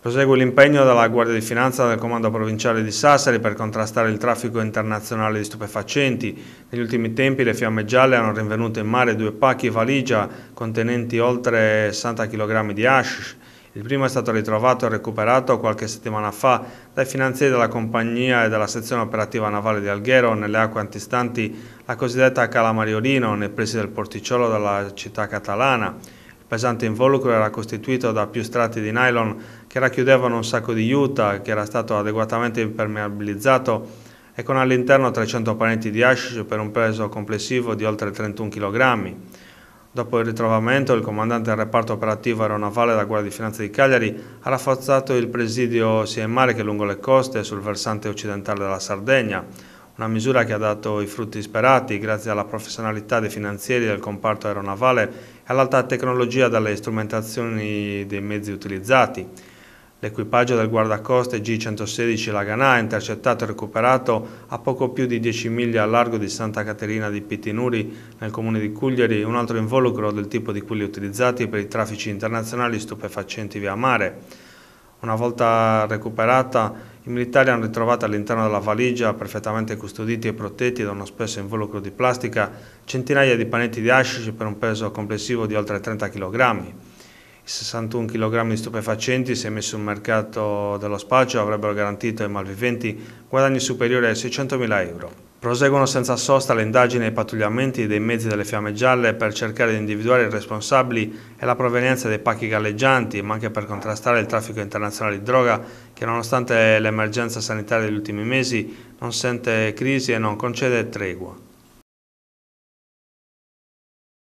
Prosegue l'impegno della Guardia di Finanza del Comando Provinciale di Sassari per contrastare il traffico internazionale di stupefacenti. Negli ultimi tempi le fiamme gialle hanno rinvenuto in mare due pacchi valigia contenenti oltre 60 kg di hashish. Il primo è stato ritrovato e recuperato qualche settimana fa dai finanzieri della compagnia e della sezione operativa navale di Alghero nelle acque antistanti la cosiddetta Cala Mariolino nei pressi del porticciolo della città catalana pesante involucro era costituito da più strati di nylon che racchiudevano un sacco di juta che era stato adeguatamente impermeabilizzato e con all'interno 300 pannetti di hashish per un peso complessivo di oltre 31 kg. Dopo il ritrovamento, il comandante del reparto operativo aeronavale della Guardia di Finanza di Cagliari ha rafforzato il presidio sia in mare che lungo le coste sul versante occidentale della Sardegna, una misura che ha dato i frutti sperati grazie alla professionalità dei finanzieri del comparto aeronavale e all'alta tecnologia delle strumentazioni dei mezzi utilizzati. L'equipaggio del guardacoste G116 Laganà ha intercettato e recuperato a poco più di 10 miglia a largo di Santa Caterina di Pittinuri, nel comune di Cuglieri, un altro involucro del tipo di quelli utilizzati per i traffici internazionali stupefacenti via mare. Una volta recuperata, i militari hanno ritrovato all'interno della valigia, perfettamente custoditi e protetti da uno spesso involucro di plastica, centinaia di panetti di hashish per un peso complessivo di oltre 30 kg. I 61 kg di stupefacenti, se messi sul mercato dello spazio, avrebbero garantito ai malviventi guadagni superiori ai 600.000 euro. Proseguono senza sosta le indagini e i pattugliamenti dei mezzi delle fiamme gialle per cercare di individuare i responsabili e la provenienza dei pacchi galleggianti, ma anche per contrastare il traffico internazionale di droga che nonostante l'emergenza sanitaria degli ultimi mesi non sente crisi e non concede tregua.